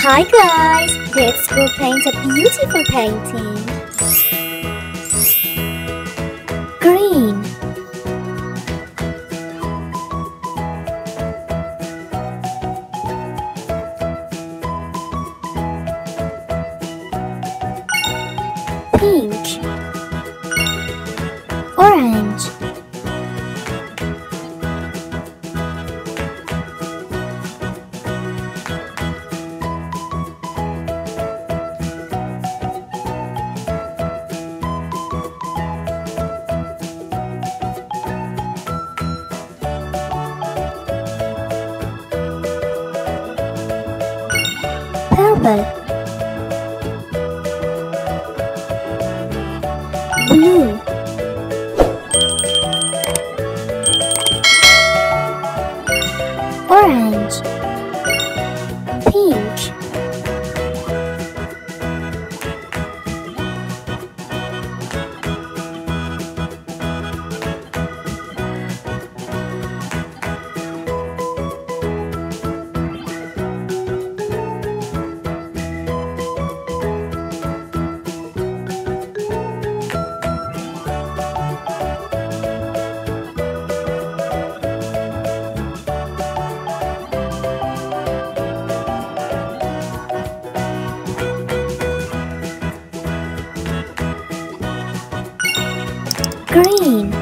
Hi guys, let's paint a beautiful painting. Green. Pink purple blue. Orange. Pink green.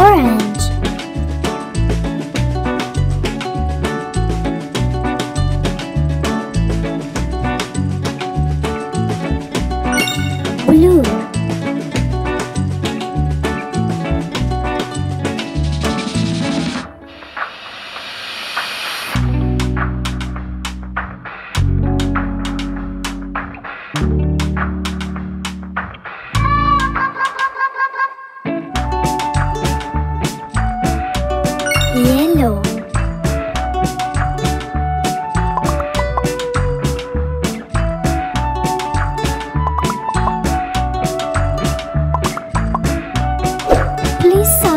Orange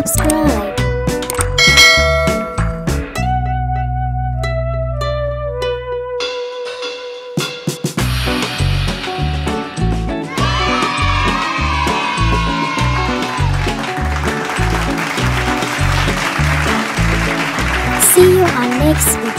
subscribe. See you on next.